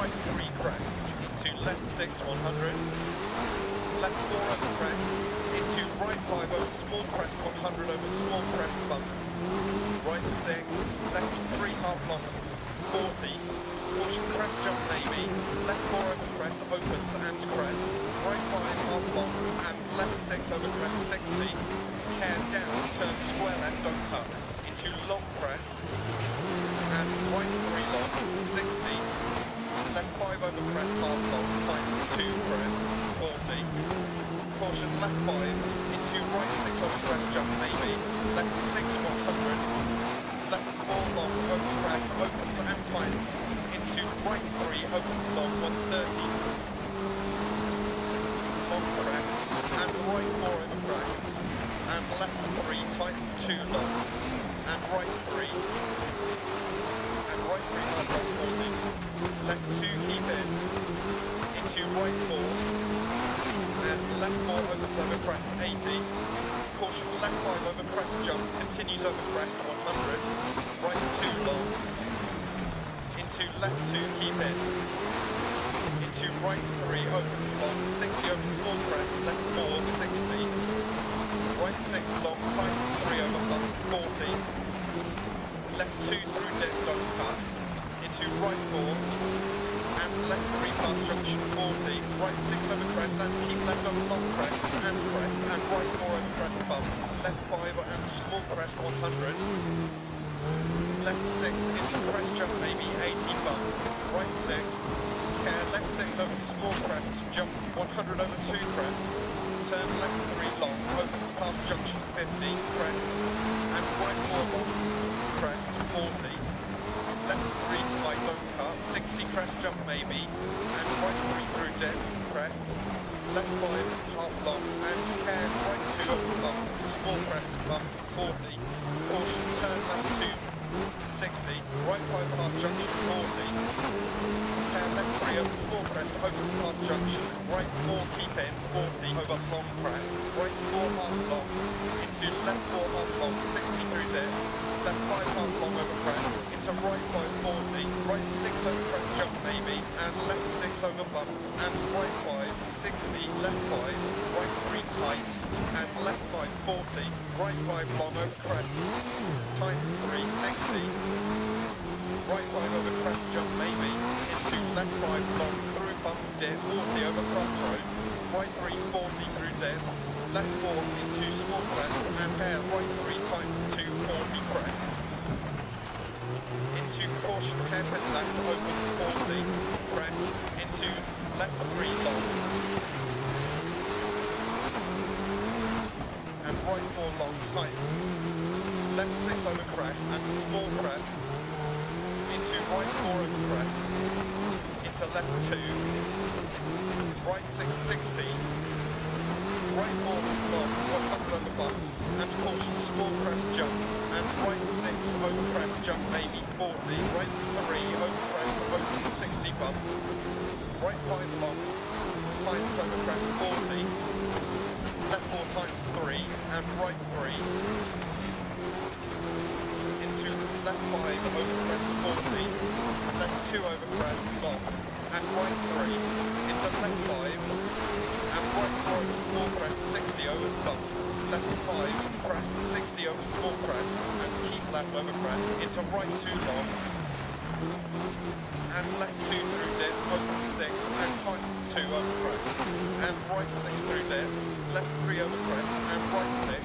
right 3 crest. Into left 6 100. Left 4 over crest. Into right 5 over small crest 100 over small crest bump. Right 6. Left 3 half long 40. Caution crest jump maybe. Left 4 over crest opens and crest. Right 5 half long and left 6 over crest 60. Care down, turn square left, don't cut. Into long crest. And right 3 long, 60. Left 5 over crest half long times 2 crest, 40. Caution 5 into right 6 over crest jump maybe. Left 6 100. Left 4 long over crest opens and times right 3 opens long 130. Long crest, and right 4 over crest, and left 3 tightens 2 long, and right 3, and right 3 hard long 40, left 2 keep in, into right 4, and left 4 opens over crest 80, caution left 5 over crest jump, continues over crest 100, right 2 long, Into left 2, keep in. Into right 3, open long, 60 over small crest, left 4, 60. Right 6 long, right 3 over bump, 40. Left 2 through dip, don't cut. Into right 4, and left 3 past junction, 40. Right 6 over crest, and keep left over long crest, and crest, and right 4 over crest bump. Left 5 and small crest, 100 left 6 into crest jump maybe 80 bump, right 6, care left 6 over small crest, jump 100 over 2 crest, turn left 3 long, opens past junction 50, crest, and right 4 long, crest 40, left 3 tight don't cut, 60 crest jump maybe, and right 3 through dip, crest, left 5 half long, and care right 2 over bump, small crest bump 40, caution turn left 2 60, right 5 past junction 40, turn left 3 over small crest, open past junction, right 4 keep in, 40 over long crest, right 4 half long, into left 4 half long, 60 through there, left 5 half long over crest, into right 5 40, right 6 over crest jump maybe, and left 6 over bump, and right 5 60, left 5, right 3 tight, and left 5 40, right 5 long over crest, times 3 60, 60. Right 5 over crest jump maybe. Into left 5 long through bump dip 40 over crossroads. Right 3 40 through dip. Left 4 into small crest and hair right 3 times 2 40 crest. Into caution hairpin left open 40 crest. Into left 3 long. And right 4 long tightens left 6 over crest and small crest into right 4 over crest into left 2 right 6 60 right 4 long 100 over bumps. And caution small crest jump. And right 6 over crest jump maybe 40 right 3 over crest open 60 bump. Right 5 long times over crest 40 left 4 times 3 and right 3 left 5 over crest 40, left 2 over crest and right 3 into left 5, and right 4 small crest 60 over bump, left 5 crest 60 over small crest, and keep left over crest into right 2 long, and left 2 through dip, open 6, and tightens 2 over crest, and right 6 through dip, left 3 over crest, and right 6,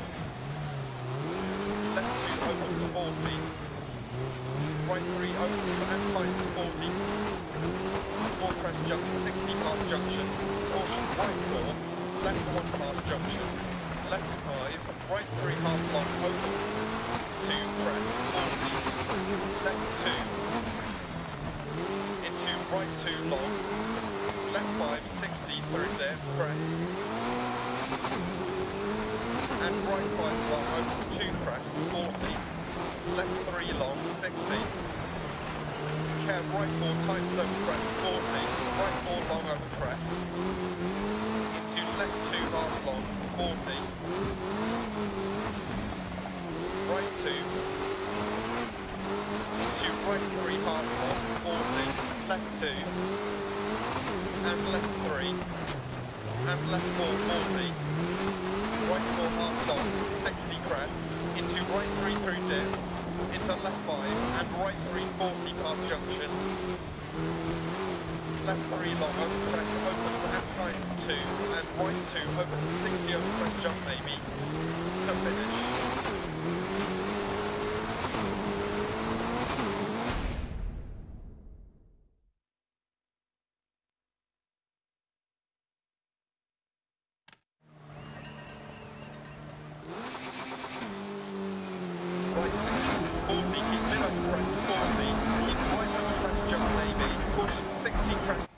left 2 open to 40, right 3 opens and times 40. Small crest jump 60 past junction. Caution right 4, left 1 past junction. Left 5, right 3 half long opens. 2 crest 40. Left 2. Into right 2 long. Left 5 60 through there, crest. And right 5 long open 2 crest 40 left 3 long, 60. Care right 4 times over crest, 40. Right 4 long over crest left two miles long, 40. Right two, Left 3 long over crest opens at times 2 and right 2 opens 60 over crest jump maybe to finish. Right section 40, keep mid over crest 40, keep right over crest jump maybe, caution 60 crest.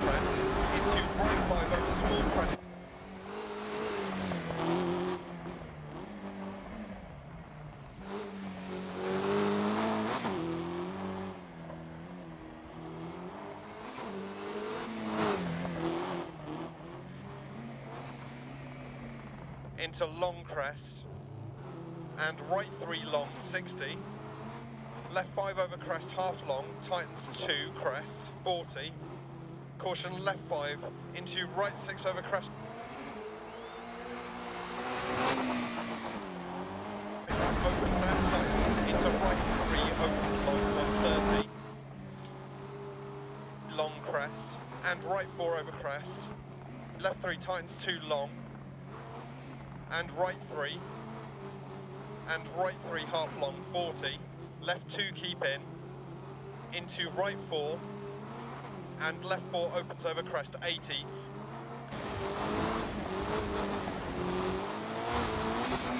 Crest, into right 5 over small crest. Into long crest. And right 3 long 60 left 5 over crest half long tightens 2 crest 40 caution left 5 into right 6 over crest. Into right 3 opens long 130 long crest and right 4 over crest. Left 3 tightens 2 long and right 3 and right 3 half long 40 left 2 keep in. Into right 4 and left 4 opens over crest 80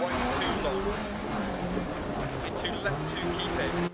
right 2 long. Into left 2 keep in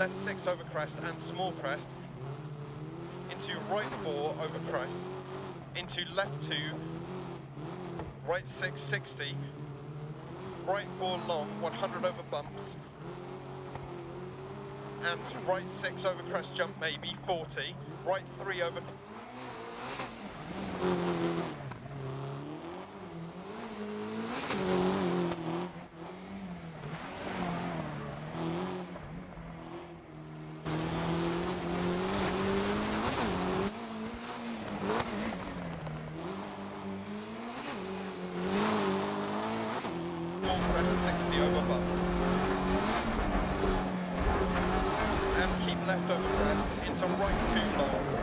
Left six over crest and small crest, into right four over crest, into left two, right six 60, right four long 100 over bumps, and right six over crest jump maybe 40, right three over Full crest 60 over bump. And keep left over crest into right two long.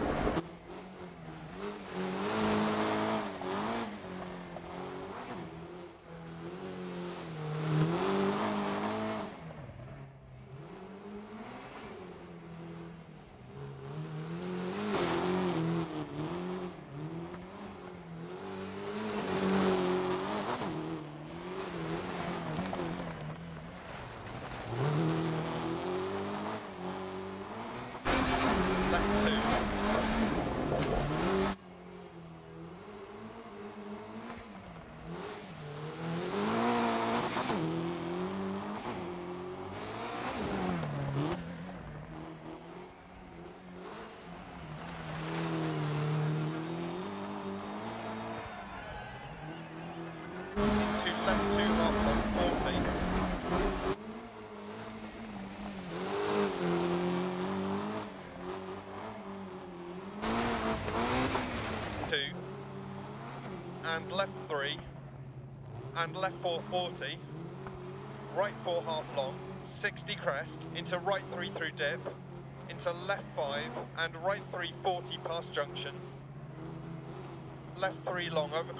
And left 3 and left 4 40, right 4 half long, 60 crest, into right 3 through dip, into left 5 and right 3 40 past junction, left 3 long over...